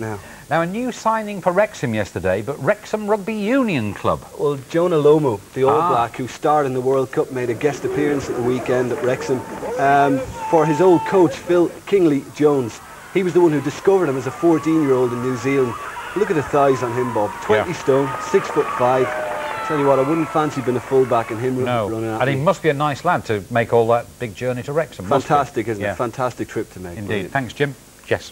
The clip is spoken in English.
now. Now, a new signing for Wrexham yesterday, but Wrexham Rugby Union Club. Well, Jonah Lomu, the All Ah. Black, who starred in the World Cup, made a guest appearance at the weekend at Wrexham um, for his old coach, Phil Kingsley Jones. He was the one who discovered him as a 14-year-old in New Zealand. Look at the thighs on him, Bob. 20 Yeah. stone, six foot five. Tell you what, I wouldn't fancy being a fullback and him No, running out. and he must be a nice lad to make all that big journey to Wrexham. Fantastic, isn't Yeah. it? Fantastic trip to make. Indeed. Thanks, Jim. Yes.